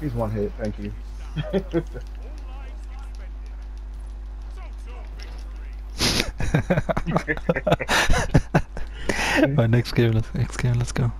He's one hit, thank you. My next game, next game, let's go.